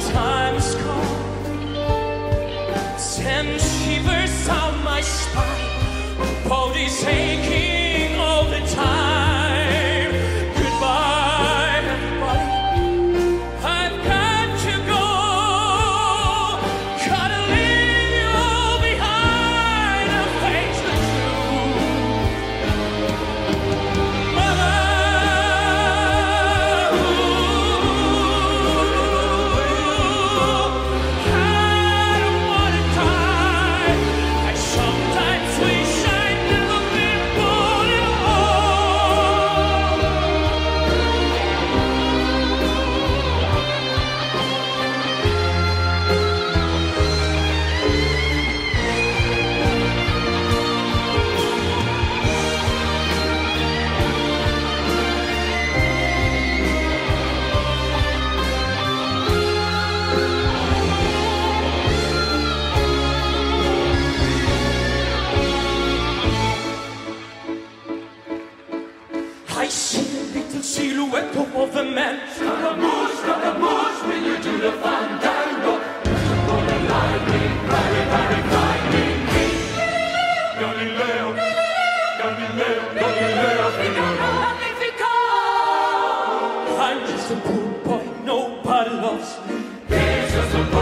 time. see a little silhouette of a man. Scaramouche, Scaramouche, will you do the fandango? You're gonna lie me, marry, marry, fly me, me. Galileo, Galileo, Galileo, Magnifico. I'm just a poor boy, nobody loves me. He's just a boy.